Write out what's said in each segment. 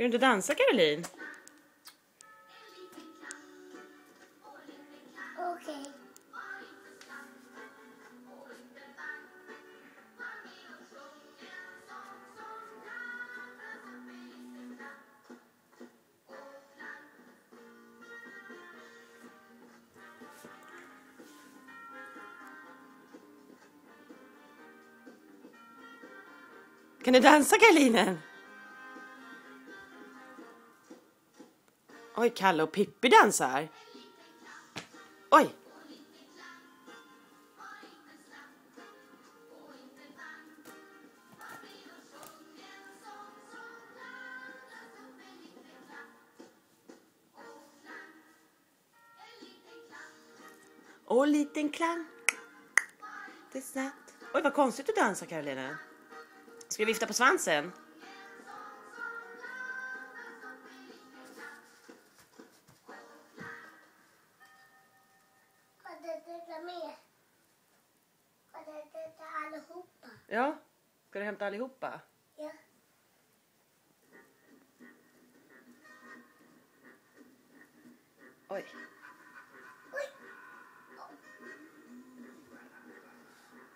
Ska du inte dansa Caroline? Okej. Kan du dansa Caroline? Oj, Kalle och Pippi dansar. Oj! Och liten klang. Det är snabbt. Oj, vad konstigt du dansar Karolina. Ska vi vifta på svansen? Allihopa? Ja. Ska du hämta allihopa? Ja. Oj. Oj.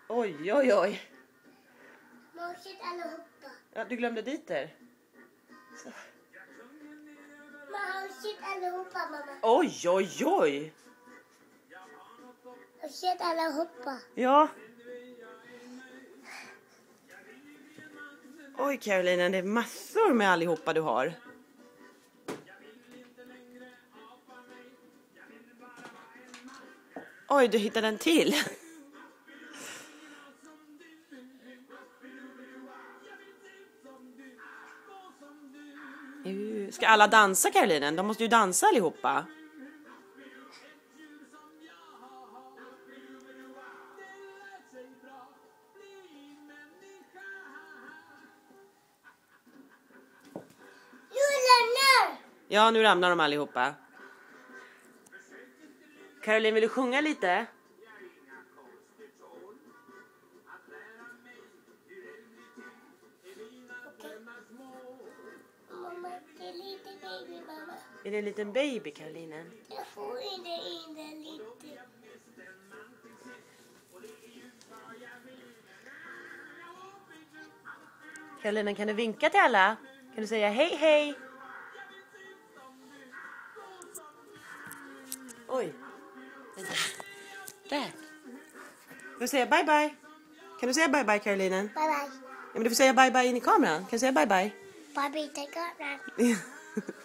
Oj, oj, oj. Morset allihopa. Ja, du glömde dit. Så. Morset allihopa mamma. Oj, oj, oj. Morset allihopa. Ja. Oj, Carolina, det är massor med allihopa du har. Oj, du hittade en till. Ska alla dansa, Karolinen? De måste ju dansa allihopa. Ja, nu ramlar de allihopa. Caroline, vill du sjunga lite? Mamma, det är baby mamma. Är det en liten baby, Caroline? Jag får inte in den lite. Caroline, kan du vinka till alla? Kan du säga hej, hej? Oj. Vänta. Där. Får jag säga bye, bye? Kan du säga bye, bye, Caroline? Bye bye. Ja, men du får säga bye, bye in i kameran. Kan du säga bye, bye? Bye bye, take out that.